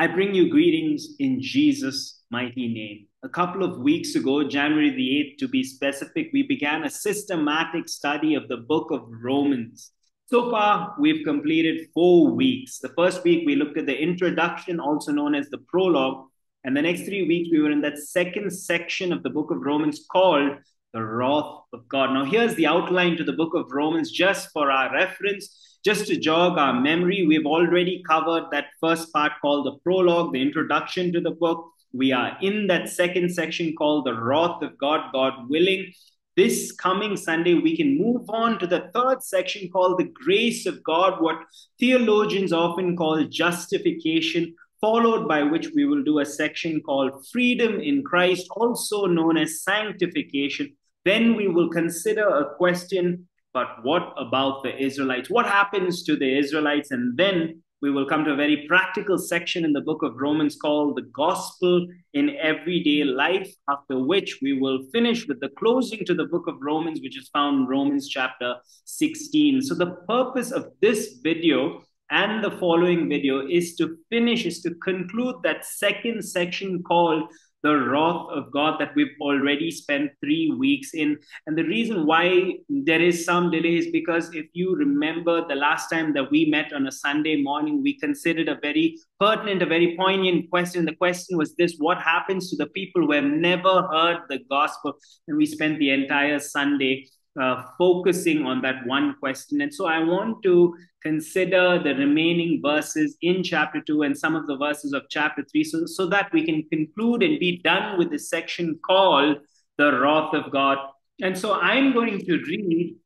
I bring you greetings in Jesus' mighty name. A couple of weeks ago, January the 8th to be specific, we began a systematic study of the book of Romans. So far, we've completed four weeks. The first week, we looked at the introduction, also known as the prologue. And the next three weeks, we were in that second section of the book of Romans called the wrath of God. Now, here's the outline to the book of Romans just for our reference. Just to jog our memory, we've already covered that first part called the prologue, the introduction to the book. We are in that second section called the wrath of God, God willing. This coming Sunday, we can move on to the third section called the grace of God, what theologians often call justification, followed by which we will do a section called freedom in Christ, also known as sanctification. Then we will consider a question but what about the Israelites? What happens to the Israelites? And then we will come to a very practical section in the book of Romans called the gospel in everyday life, after which we will finish with the closing to the book of Romans, which is found in Romans chapter 16. So, the purpose of this video and the following video is to finish, is to conclude that second section called the wrath of God that we've already spent three weeks in. And the reason why there is some delay is because if you remember the last time that we met on a Sunday morning, we considered a very pertinent, a very poignant question. The question was this What happens to the people who have never heard the gospel? And we spent the entire Sunday uh, focusing on that one question. And so I want to consider the remaining verses in chapter 2 and some of the verses of chapter 3 so, so that we can conclude and be done with the section called the wrath of God. And so I'm going to read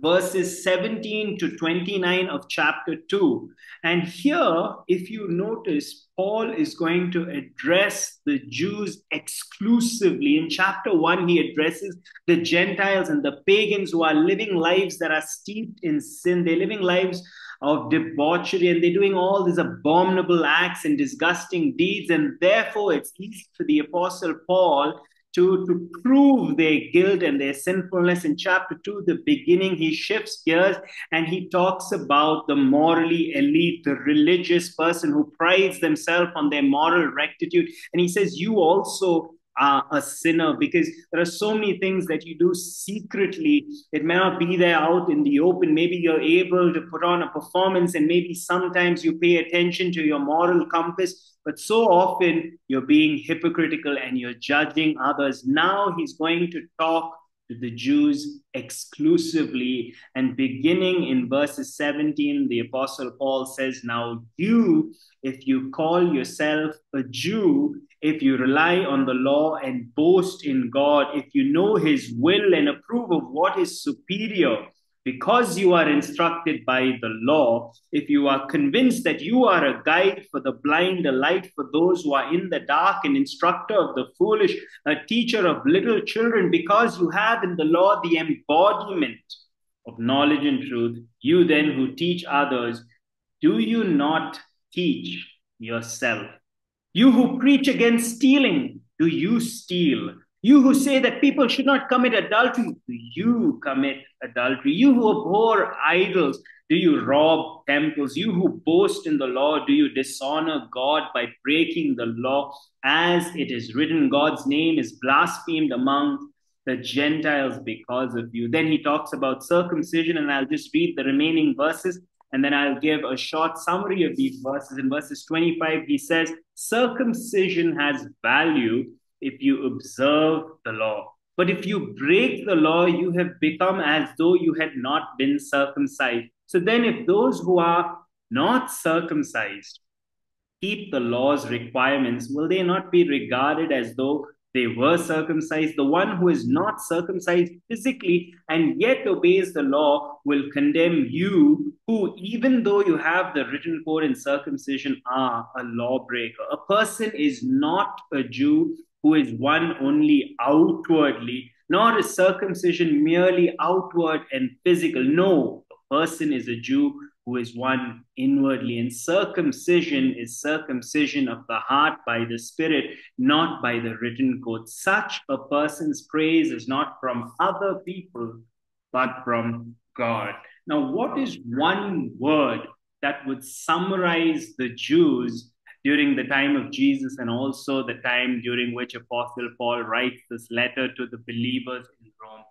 verses 17 to 29 of chapter 2. And here, if you notice, Paul is going to address the Jews exclusively. In chapter 1, he addresses the Gentiles and the pagans who are living lives that are steeped in sin. They're living lives of debauchery and they're doing all these abominable acts and disgusting deeds. And therefore, it's easy for the Apostle Paul to, to prove their guilt and their sinfulness. In chapter 2, the beginning, he shifts gears and he talks about the morally elite, the religious person who prides themselves on their moral rectitude. And he says, You also are a sinner because there are so many things that you do secretly. It may not be there out in the open. Maybe you're able to put on a performance, and maybe sometimes you pay attention to your moral compass, but so often you're being hypocritical and you're judging others. Now he's going to talk the Jews exclusively. And beginning in verses 17, the Apostle Paul says, Now you, if you call yourself a Jew, if you rely on the law and boast in God, if you know his will and approve of what is superior, because you are instructed by the law, if you are convinced that you are a guide for the blind, a light for those who are in the dark, an instructor of the foolish, a teacher of little children, because you have in the law the embodiment of knowledge and truth, you then who teach others, do you not teach yourself? You who preach against stealing, do you steal? You who say that people should not commit adultery, do you commit adultery? You who abhor idols, do you rob temples? You who boast in the law, do you dishonor God by breaking the law? As it is written, God's name is blasphemed among the Gentiles because of you. Then he talks about circumcision, and I'll just read the remaining verses and then I'll give a short summary of these verses. In verses 25, he says, Circumcision has value if you observe the law. But if you break the law, you have become as though you had not been circumcised. So then, if those who are not circumcised keep the law's requirements, will they not be regarded as though they were circumcised? The one who is not circumcised physically and yet obeys the law will condemn you, who, even though you have the written code in circumcision, are a lawbreaker. A person is not a Jew who is one only outwardly, nor is circumcision merely outward and physical. No, a person is a Jew who is one inwardly. And circumcision is circumcision of the heart by the Spirit, not by the written code. Such a person's praise is not from other people, but from God. Now, what is one word that would summarize the Jews during the time of Jesus and also the time during which Apostle Paul writes this letter to the believers in Rome.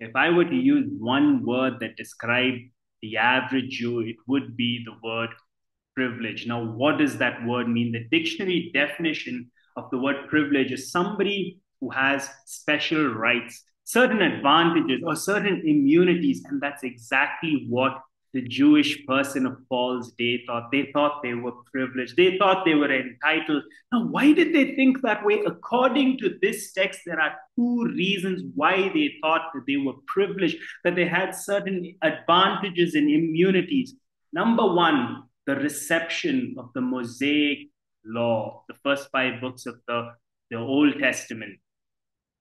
If I were to use one word that describes the average Jew, it would be the word privilege. Now, what does that word mean? The dictionary definition of the word privilege is somebody who has special rights, certain advantages, or certain immunities. And that's exactly what the Jewish person of Paul's day thought. They thought they were privileged. They thought they were entitled. Now, why did they think that way? According to this text, there are two reasons why they thought that they were privileged, that they had certain advantages and immunities. Number one, the reception of the Mosaic law, the first five books of the, the Old Testament.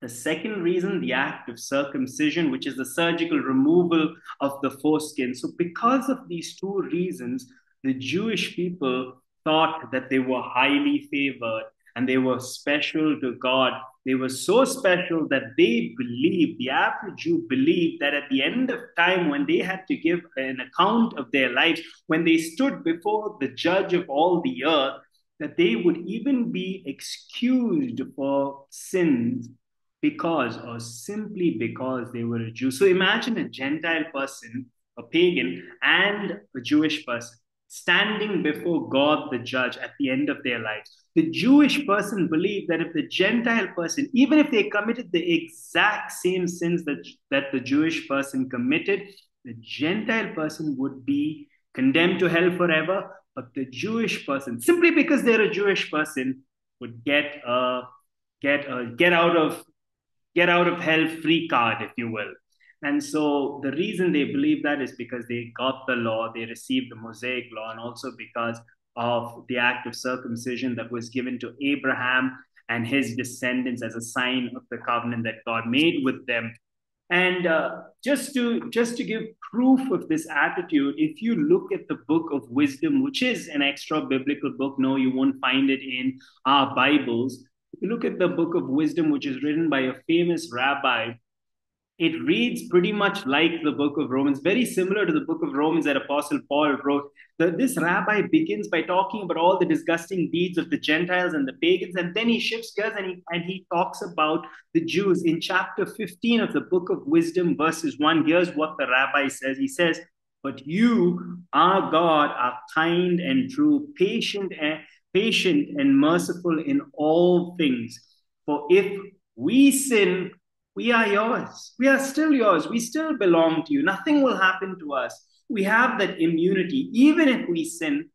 The second reason, the act of circumcision, which is the surgical removal of the foreskin. So, because of these two reasons, the Jewish people thought that they were highly favored and they were special to God. They were so special that they believed, the average Jew believed that at the end of time, when they had to give an account of their lives, when they stood before the judge of all the earth, that they would even be excused for sins because or simply because they were a Jew. So imagine a Gentile person, a pagan, and a Jewish person standing before God the judge at the end of their lives. The Jewish person believed that if the Gentile person, even if they committed the exact same sins that, that the Jewish person committed, the Gentile person would be condemned to hell forever. But the Jewish person, simply because they're a Jewish person, would get a get a get out of get out of hell free card, if you will. And so the reason they believe that is because they got the law, they received the Mosaic law, and also because of the act of circumcision that was given to Abraham and his descendants as a sign of the covenant that God made with them. And uh, just to just to give proof of this attitude, if you look at the book of wisdom, which is an extra biblical book, no, you won't find it in our Bibles you look at the book of wisdom, which is written by a famous rabbi, it reads pretty much like the book of Romans, very similar to the book of Romans that Apostle Paul wrote. The, this rabbi begins by talking about all the disgusting deeds of the Gentiles and the pagans, and then he shifts gears and he, and he talks about the Jews. In chapter 15 of the book of Wisdom, verses 1, here's what the rabbi says He says, But you, our God, are kind and true, patient and patient and merciful in all things. For if we sin, we are yours. We are still yours. We still belong to you. Nothing will happen to us. We have that immunity. Even if we sin,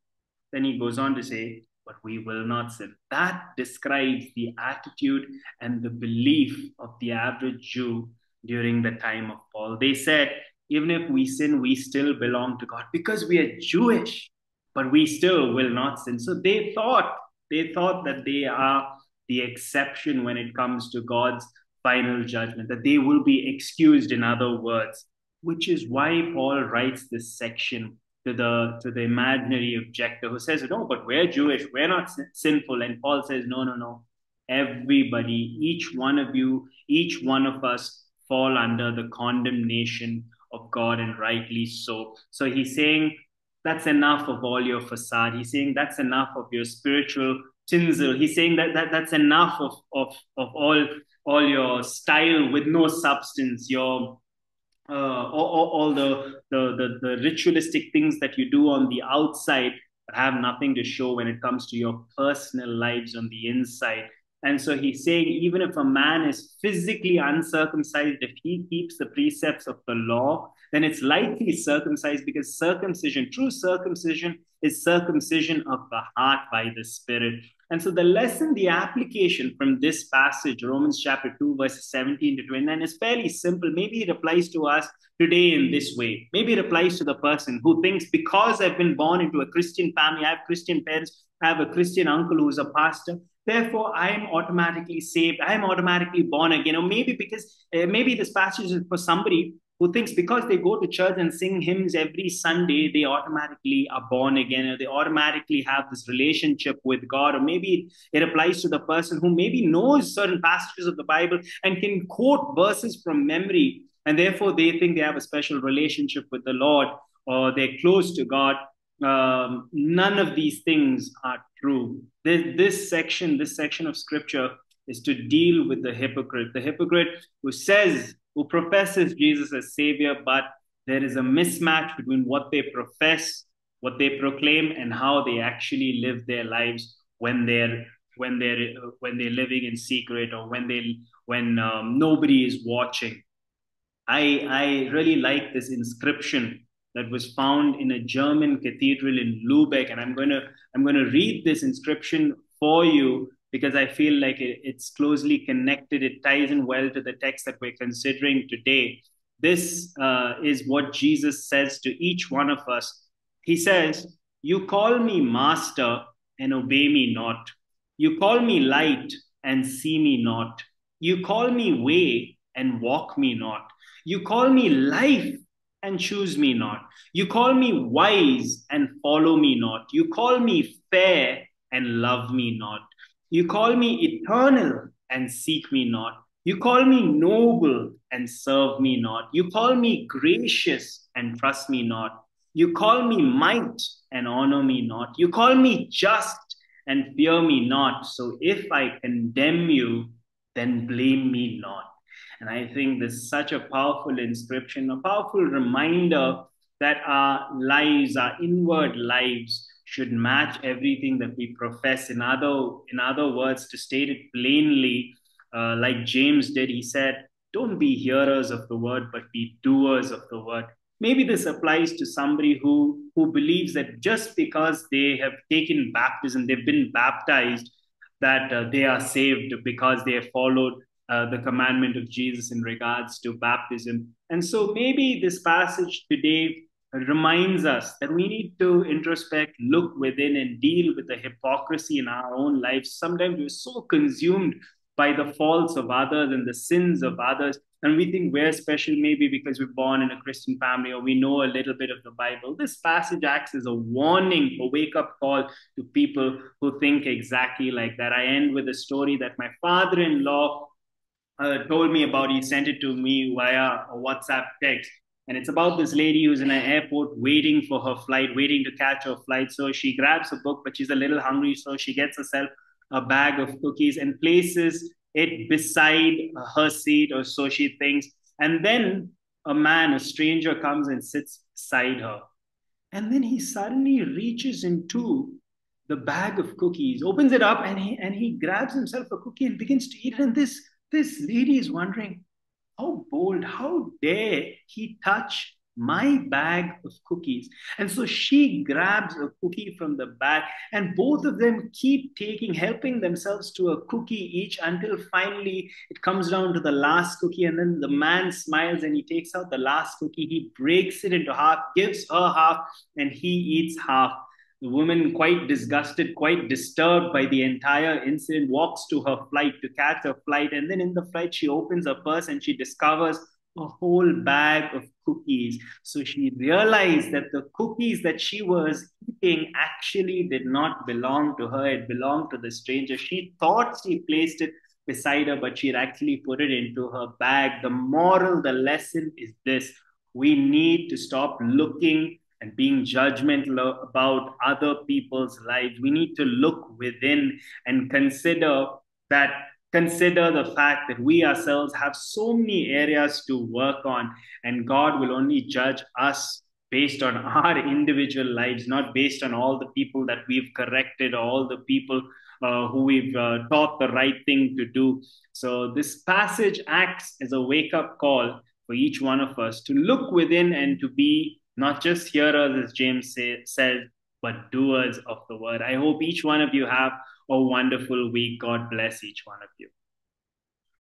then he goes on to say, but we will not sin. That describes the attitude and the belief of the average Jew during the time of Paul. They said, even if we sin, we still belong to God because we are Jewish but we still will not sin. So they thought, they thought that they are the exception when it comes to God's final judgment, that they will be excused, in other words, which is why Paul writes this section to the to the imaginary objector who says, No, but we're Jewish, we're not sinful. And Paul says, No, no, no. Everybody, each one of you, each one of us fall under the condemnation of God, and rightly so. So he's saying that's enough of all your facade. He's saying that's enough of your spiritual tinsel. He's saying that, that that's enough of, of, of all, all your style with no substance, your uh, all, all the, the, the, the ritualistic things that you do on the outside but have nothing to show when it comes to your personal lives on the inside. And so he's saying, even if a man is physically uncircumcised, if he keeps the precepts of the law, then it's likely circumcised because circumcision, true circumcision, is circumcision of the heart by the Spirit. And so the lesson, the application from this passage, Romans chapter 2, verses 17 to 29, is fairly simple. Maybe it applies to us today in this way. Maybe it applies to the person who thinks, because I've been born into a Christian family, I have Christian parents, I have a Christian uncle who's a pastor, therefore I am automatically saved. I am automatically born again. Or maybe because uh, maybe this passage is for somebody who thinks because they go to church and sing hymns every Sunday, they automatically are born again, or they automatically have this relationship with God. Or maybe it applies to the person who maybe knows certain passages of the Bible and can quote verses from memory, and therefore they think they have a special relationship with the Lord or they're close to God. um, none of these things are true. This, this section, this section of scripture is to deal with the hypocrite, the hypocrite who says, who professes Jesus as Savior, but there is a mismatch between what they profess, what they proclaim, and how they actually live their lives when they're when they're when they're living in secret or when they when um, nobody is watching. I I really like this inscription that was found in a German cathedral in Lubeck, and I'm gonna I'm gonna read this inscription for you because I feel like it, it's closely connected. It ties in well to the text that we're considering today. This uh, is what Jesus says to each one of us. He says, You call me master and obey me not. You call me light and see me not. You call me way and walk me not. You call me life and choose me not. You call me wise and follow me not. You call me fair and love me not. You call me eternal and seek me not. You call me noble and serve me not. You call me gracious and trust me not. You call me might and honor me not. You call me just and fear me not. So if I condemn you, then blame me not. And I think this is such a powerful inscription, a powerful reminder that our lives, our inward lives, should match everything that we profess. In other, in other words, to state it plainly, uh, like James did, he said, Don't be hearers of the word, but be doers of the word. Maybe this applies to somebody who, who believes that just because they have taken baptism, they've been baptized, that uh, they are saved because they have followed uh, the commandment of Jesus in regards to baptism. And so maybe this passage today reminds us that we need to introspect, look within, and deal with the hypocrisy in our own lives. Sometimes we're so consumed by the faults of others and the sins of others. And we think we're special maybe because we're born in a Christian family or we know a little bit of the Bible. This passage acts as a warning, a wake up call to people who think exactly like that. I end with a story that my father in law uh, told me about. He sent it to me via a WhatsApp text. And it's about this lady who's in an airport waiting for her flight, waiting to catch her flight. So she grabs a book, but she's a little hungry. So she gets herself a bag of cookies and places it beside her seat, or so she thinks. And then a man, a stranger, comes and sits beside her. And then he suddenly reaches into the bag of cookies, opens it up, and he and he grabs himself a cookie and begins to eat it. And this this lady is wondering, how bold, how dare he touch my bag of cookies? And so she grabs a cookie from the bag, and both of them keep taking, helping themselves to a cookie each until finally it comes down to the last cookie. And then the man smiles and he takes out the last cookie, he breaks it into half, gives her half, and he eats half. The woman, quite disgusted, quite disturbed by the entire incident, walks to her flight to catch her flight. And then in the flight, she opens her purse and she discovers a whole bag of cookies. So she realized that the cookies that she was eating actually did not belong to her, it belonged to the stranger. She thought she placed it beside her, but she actually put it into her bag. The moral, the lesson is this we need to stop looking and being judgmental about other people's lives. We need to look within and consider that consider the fact that we ourselves have so many areas to work on and God will only judge us based on our individual lives, not based on all the people that we've corrected or all the people uh, who we've uh, taught the right thing to do. So, this passage acts as a wake up call for each one of us to look within and to be not just hearers, as James say, said, but doers of the word. I hope each one of you have a wonderful week. God bless each one of you.